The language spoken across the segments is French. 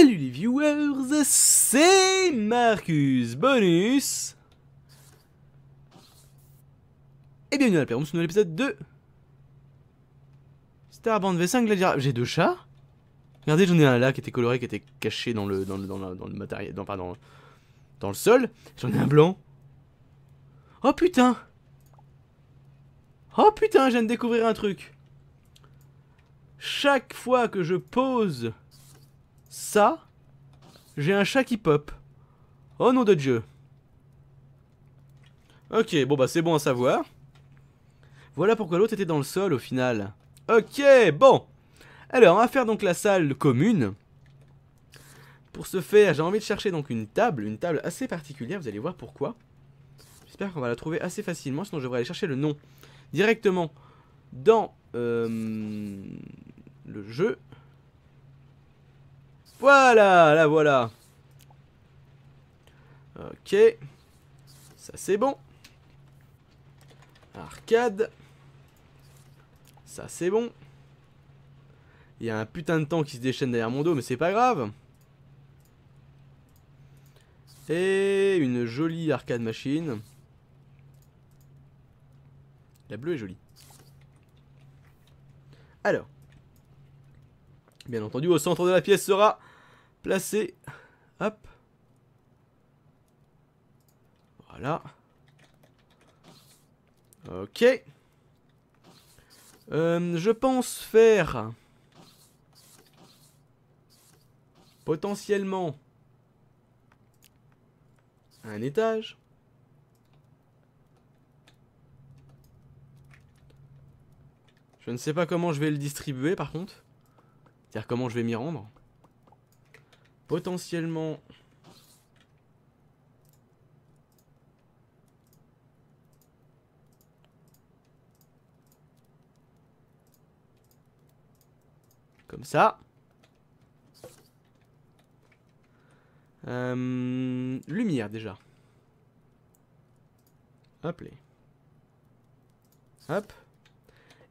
Salut les viewers, c'est Marcus Bonus Et bienvenue à la Pérons, nouvel épisode de Starband V5 Gladiator. J'ai deux chats Regardez, j'en ai un là qui était coloré, qui était caché dans le, dans le, dans le, matériel, dans, dans le sol. J'en ai un blanc. Oh putain Oh putain, je viens de découvrir un truc. Chaque fois que je pose ça, j'ai un chat qui pop. Oh nom de Dieu. Ok, bon bah c'est bon à savoir. Voilà pourquoi l'autre était dans le sol au final. Ok, bon. Alors, on va faire donc la salle commune. Pour ce faire, j'ai envie de chercher donc une table, une table assez particulière, vous allez voir pourquoi. J'espère qu'on va la trouver assez facilement, sinon je devrais aller chercher le nom directement dans euh, le jeu. Voilà, la voilà. Ok. Ça c'est bon. Arcade. Ça c'est bon. Il y a un putain de temps qui se déchaîne derrière mon dos, mais c'est pas grave. Et une jolie arcade machine. La bleue est jolie. Alors. Bien entendu, au centre de la pièce sera placé. Hop. Voilà. Ok. Euh, je pense faire... Potentiellement... Un étage. Je ne sais pas comment je vais le distribuer par contre. C'est-à-dire comment je vais m'y rendre. Potentiellement... Comme ça. Euh, lumière déjà. Hop les. Hop.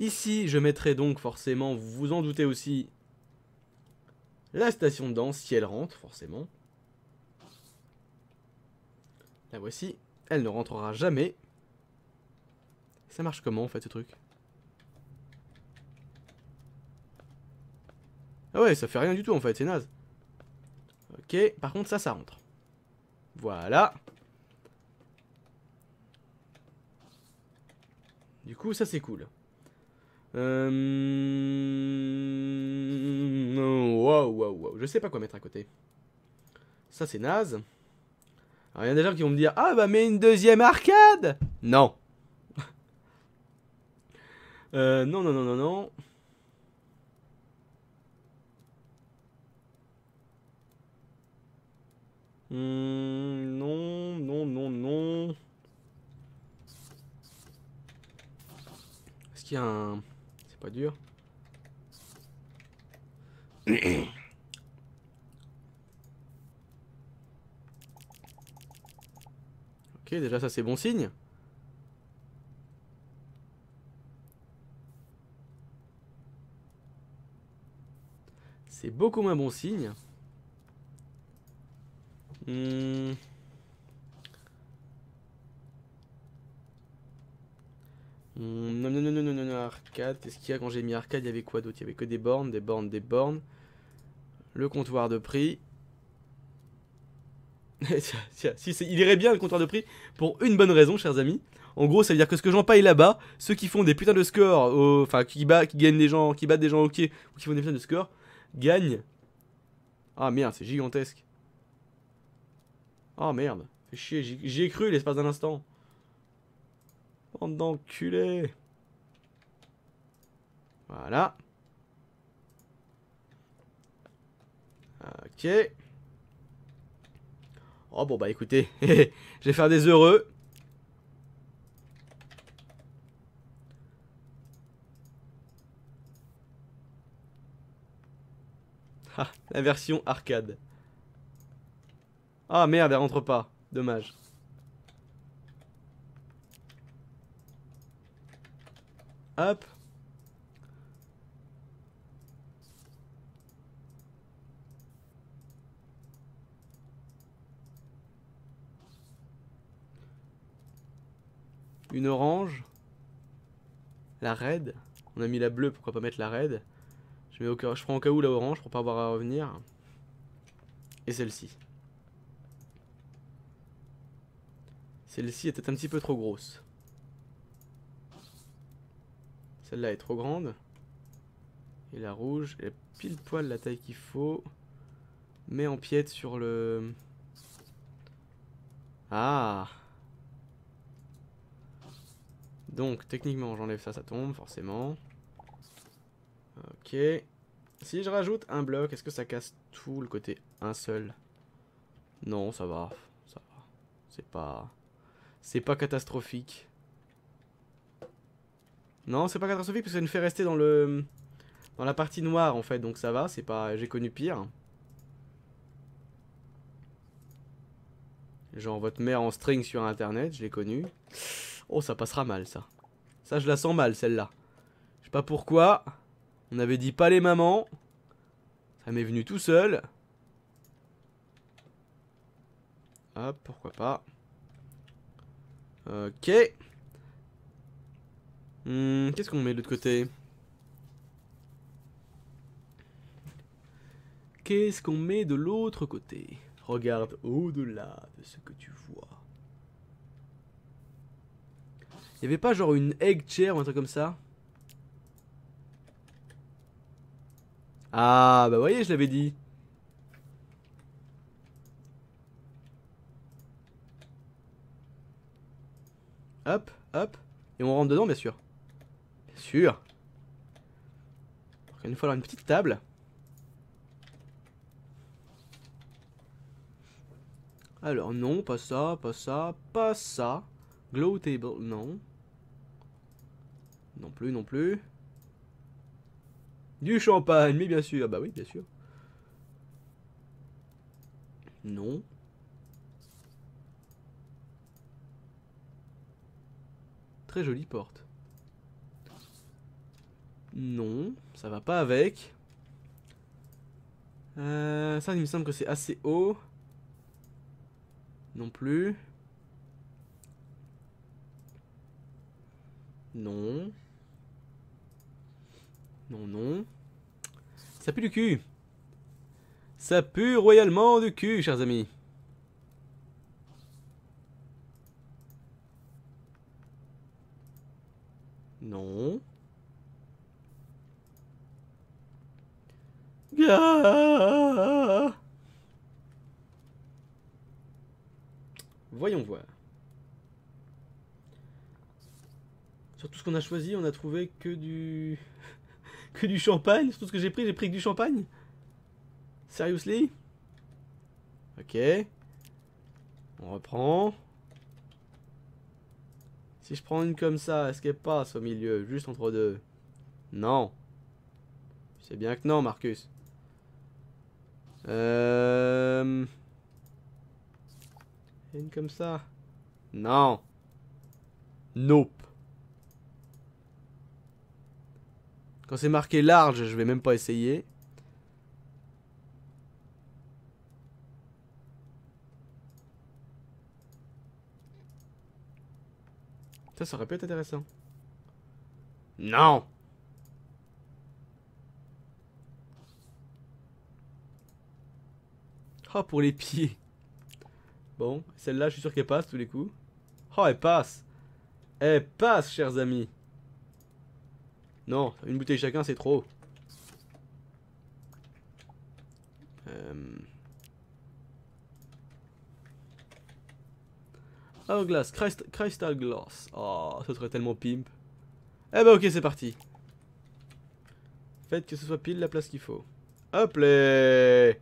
Ici, je mettrai donc forcément, vous vous en doutez aussi, la station de danse, si elle rentre, forcément. La voici. Elle ne rentrera jamais. Ça marche comment, en fait, ce truc? Ah ouais, ça fait rien du tout, en fait, c'est naze. Ok, par contre, ça, ça rentre. Voilà. Du coup, ça, c'est cool. Euh... Wow, wow, wow. Je sais pas quoi mettre à côté. Ça, c'est naze. Alors, il y a des gens qui vont me dire Ah, bah, mets une deuxième arcade Non. euh, non, non, non, non, non. Hmm, non, non, non, non. Est-ce qu'il y a un... Pas dur. ok, déjà ça c'est bon signe. C'est beaucoup moins bon signe. Hmm. Non, non, non, non, non, arcade. Qu'est-ce qu'il y a quand j'ai mis arcade Il y avait quoi d'autre? Il y avait que des bornes, des bornes, des bornes. Le comptoir de prix. tiens, si, il irait bien le comptoir de prix pour une bonne raison, chers amis. En gros, ça veut dire que ce que j'en paye là-bas, ceux qui font des putains de scores, enfin qui, bat, qui gagnent des gens, qui battent des gens au quai, ou qui font des putains de scores, gagnent. Ah merde, c'est gigantesque. Oh merde, fais chier, j'y ai cru l'espace d'un instant. Bande d'enculés. Voilà. Ok. Oh bon bah écoutez, je vais faire des heureux. Ah, la version arcade. Ah merde, elle rentre pas. Dommage. Hop. Une orange. La raide. On a mis la bleue, pourquoi pas mettre la raide. Je, mets au cas, je prends au cas où la orange pour pas avoir à revenir. Et celle-ci. Celle-ci était un petit peu trop grosse. Celle-là est trop grande. Et la rouge est pile poil la taille qu'il faut. Mais empiète sur le... Ah Donc, techniquement, j'enlève ça, ça tombe, forcément. Ok. Si je rajoute un bloc, est-ce que ça casse tout le côté un seul? Non, ça va. Ça va. C'est pas... C'est pas catastrophique. Non, c'est pas catastrophique parce que ça nous fait rester dans le... Dans la partie noire, en fait. Donc ça va, c'est pas... J'ai connu pire. Genre votre mère en string sur internet, je l'ai connu. Oh, ça passera mal, ça. Ça, je la sens mal, celle-là. Je sais pas pourquoi. On avait dit pas les mamans. Ça m'est venu tout seul. Hop, pourquoi pas. Ok. Hmm, qu'est-ce qu'on met de l'autre côté Qu'est-ce qu'on met de l'autre côté Regarde au-delà de ce que tu vois. Il avait pas genre une egg chair ou un truc comme ça? Ah, bah voyez, je l'avais dit. Hop, hop. Et on rentre dedans, bien sûr. Sûr. il nous alors une petite table. Alors, non, pas ça, pas ça, pas ça. Glow table, non. Non plus, non plus. Du champagne, mais bien sûr. Ah bah oui, bien sûr. Non. Très jolie porte. Non, ça va pas avec. Euh, ça, il me semble que c'est assez haut. Non plus. Non. Non, non. Ça pue du cul. Ça pue royalement du cul, chers amis. Non. Gah Voyons voir. Sur tout ce qu'on a choisi, on a trouvé que du... que du champagne. Sur tout ce que j'ai pris, j'ai pris que du champagne. Seriously? Ok. On reprend. Si je prends une comme ça, est-ce qu'elle passe au milieu Juste entre deux? Non. C'est bien que non, Marcus. Euh... Une comme ça. Non. Nope. Quand c'est marqué large, je vais même pas essayer. Ça, ça aurait pu être intéressant. Non Oh, pour les pieds. Bon, celle-là, je suis sûr qu'elle passe tous les coups. Oh, elle passe. Elle passe, chers amis. Non, une bouteille chacun, c'est trop. Euh... Oh, glass, crystal glass. Oh, ce serait tellement pimp. Eh ben ok, c'est parti. Faites que ce soit pile la place qu'il faut. Hop les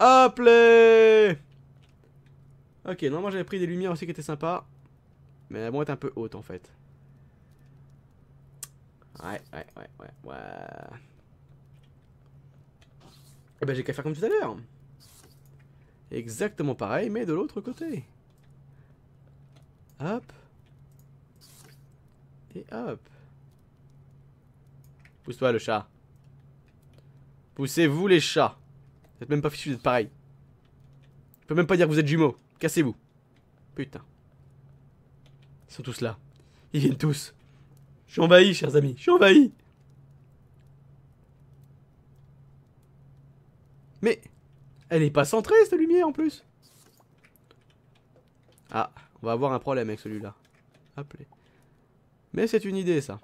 Hop les Ok, non, moi j'avais pris des lumières aussi qui étaient sympas. Mais elles vont être un peu hautes en fait. Ouais, ouais, ouais, ouais, ouais. Eh ben j'ai qu'à faire comme tout à l'heure. Exactement pareil, mais de l'autre côté. Hop. Et hop. Pousse-toi le chat. Poussez-vous les chats. Vous êtes même pas fichu d'être pareil. Je peux même pas dire que vous êtes jumeaux. Cassez-vous. Putain. Ils sont tous là. Ils viennent tous. Je suis envahi, chers amis. Je suis envahi. Mais elle est pas centrée cette lumière en plus. Ah, on va avoir un problème avec celui-là. Mais c'est une idée ça.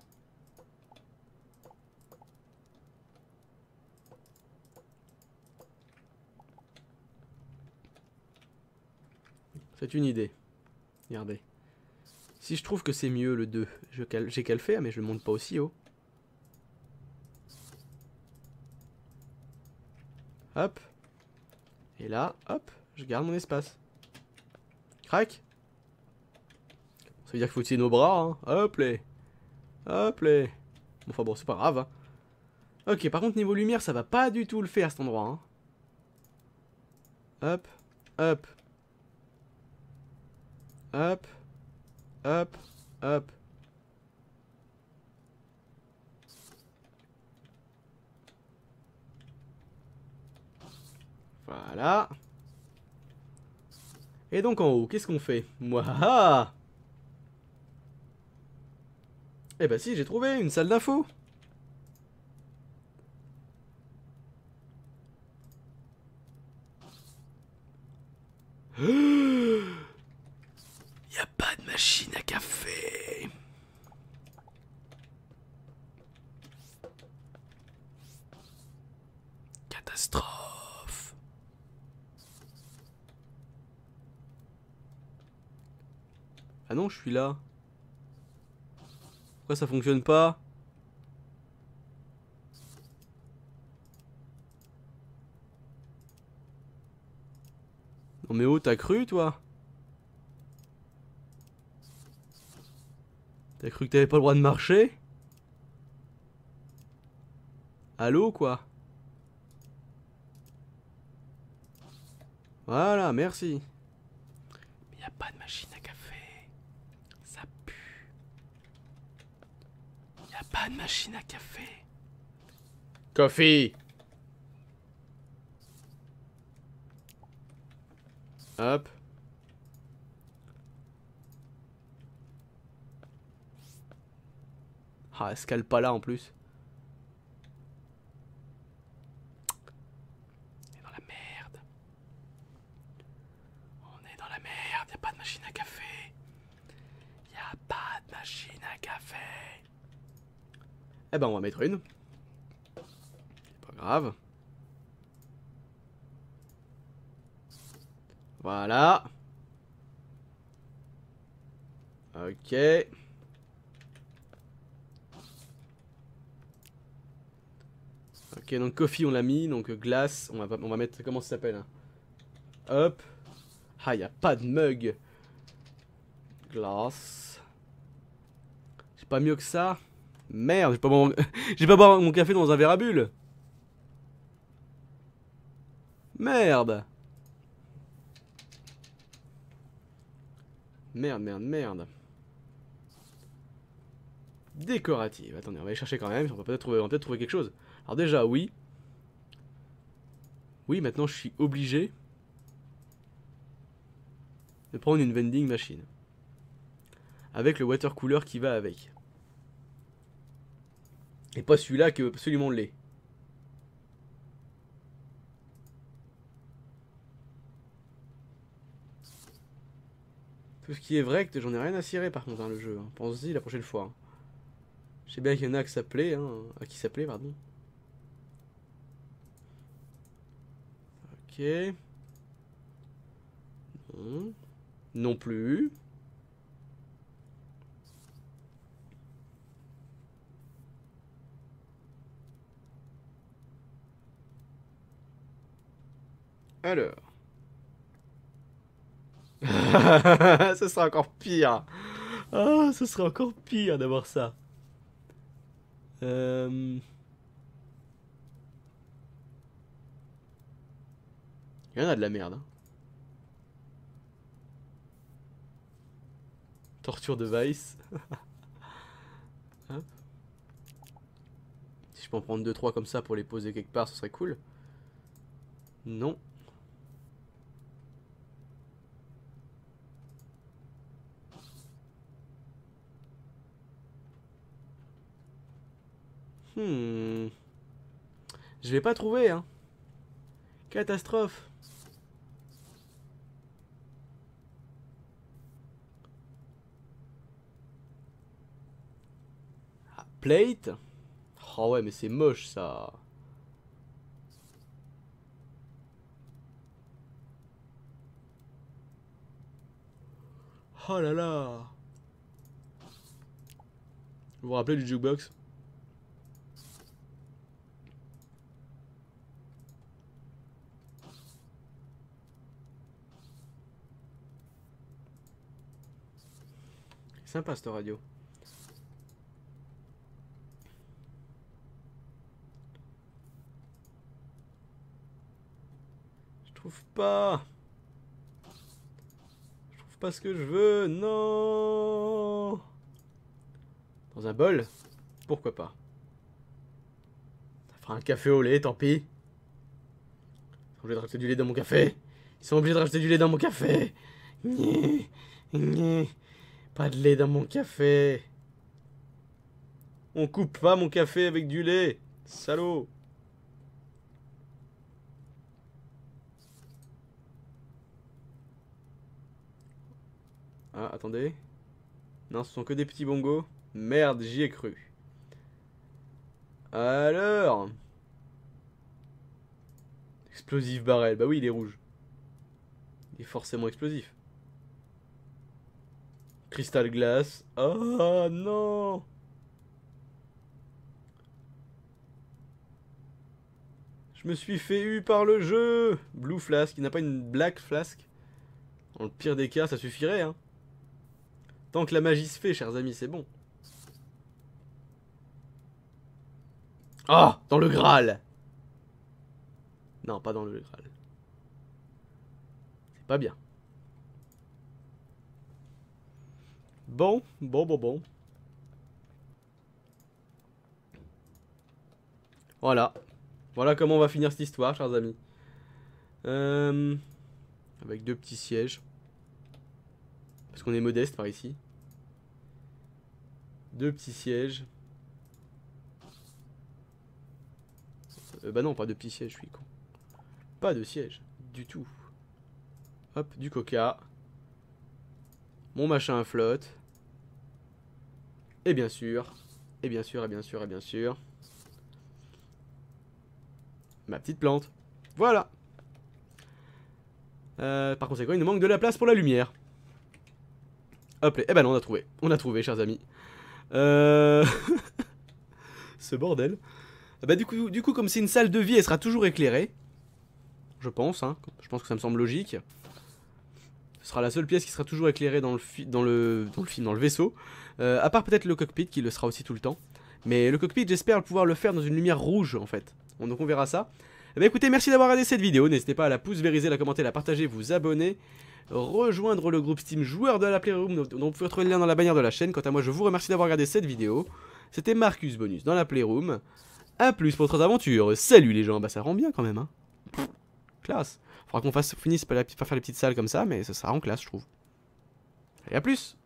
C'est une idée. Regardez. Si je trouve que c'est mieux le 2, j'ai qu'à le faire, mais je le monte pas aussi haut. Hop. Et là, hop, je garde mon espace. Crac. Ça veut dire qu'il faut utiliser nos bras, hein. Hop les. Hop les. Enfin bon, c'est pas grave. Hein. Ok, par contre, niveau lumière, ça va pas du tout le faire, cet endroit. Hein. Hop, hop. Hop. Hop. Hop. Voilà. Et donc en haut, qu'est-ce qu'on fait? Moi Eh bah si, j'ai trouvé une salle d'info machine à café. Catastrophe. Ah non, je suis là. Pourquoi ça fonctionne pas? Non mais oh, t'as cru toi? T'as cru que t'avais pas le droit de marcher? Allô, quoi? Voilà, merci. Mais y a pas de machine à café. Ça pue. Y a pas de machine à café. Coffee Hop. Ah, elle se pas là en plus. On est dans la merde. On est dans la merde, y a pas de machine à café. Y a pas de machine à café. Eh ben on va mettre une. C'est pas grave. Voilà. Ok. Ok, donc coffee on l'a mis, donc glace, on va, on va mettre, comment ça s'appelle hein? Hop. Ah, y a pas de mug. Glace. J'ai pas mieux que ça? Merde, j'ai pas pas boire mon café dans un verre à. Merde. Merde, merde, merde. Décorative. Attendez, on va aller chercher quand même. On va peut-être trouver, peut trouver quelque chose. Alors déjà, oui. Oui, maintenant je suis obligé de prendre une vending machine. Avec le water cooler qui va avec. Et pas celui-là que absolument l'est. Tout ce qui est vrai, que j'en ai rien à cirer par contre dans le jeu. Hein. Pense-y la prochaine fois. Hein. Je sais bien qu'il y en a qui s'appelait, hein, à qui s'appelait, pardon. Non. Non plus. Alors. ce sera encore pire. Ah, ce sera encore pire d'avoir ça. Euh... Il y en a de la merde. Hein. Torture de Vice. Si je peux en prendre 2-3 comme ça pour les poser quelque part, ce serait cool. Non. Hmm. Je vais pas trouver, hein. Catastrophe. Ah, plate Oh ouais, mais c'est moche, ça. Oh là là Vous vous rappelez du jukebox? Sympa cette radio. Je trouve pas. Je trouve pas ce que je veux. Non. Dans un bol Pourquoi pas Ça fera un café au lait, tant pis. Ils sont obligés de rajouter du lait dans mon café. Ils sont obligés de du lait dans mon café. Pas de lait dans mon café. On coupe pas mon café avec du lait. Salaud. Ah, attendez. Non, ce sont que des petits bongos. Merde, j'y ai cru. Alors Explosif barrel. Bah oui, il est rouge. Il est forcément explosif. Crystal Glass. Oh non Je me suis fait eu par le jeu Blue Flask, il n'a pas une Black Flask Dans le pire des cas, ça suffirait, hein. Tant que la magie se fait, chers amis, c'est bon. Ah Dans le Graal Non, pas dans le Graal. C'est pas bien. Bon, bon, bon, bon. Voilà. Voilà comment on va finir cette histoire, chers amis. Euh, avec deux petits sièges. Parce qu'on est modeste par ici. Deux petits sièges. Euh, bah non, pas de petits sièges, je suis con. Pas de siège, du tout. Hop, du coca. Mon machin flotte. Et bien sûr, et bien sûr, et bien sûr, et bien sûr. Ma petite plante. Voilà. Euh, par conséquent, il nous manque de la place pour la lumière. Hop, et eh ben non, on a trouvé. On a trouvé, chers amis. Euh... Ce bordel. Bah du coup, du coup comme c'est une salle de vie, elle sera toujours éclairée. Je pense, hein. Je pense que ça me semble logique. Ce sera la seule pièce qui sera toujours éclairée dans le, film, dans le vaisseau. Euh, à part peut-être le cockpit qui le sera aussi tout le temps. Mais le cockpit, j'espère pouvoir le faire dans une lumière rouge en fait. donc on verra ça. Eh bien, écoutez, merci d'avoir regardé cette vidéo. N'hésitez pas à la pouce vériser, la commenter, la partager, vous abonner. Rejoindre le groupe Steam joueur de la Playroom, dont vous pouvez retrouver le lien dans la bannière de la chaîne. Quant à moi, je vous remercie d'avoir regardé cette vidéo. C'était Marcus Bonus dans la Playroom. A plus pour votre aventure. Salut les gens. Bah ça rend bien quand même. Hein. Classe. Faudra qu'on fasse, finisse par, faire les petites salles comme ça, mais ça sera en classe, je trouve. Et à plus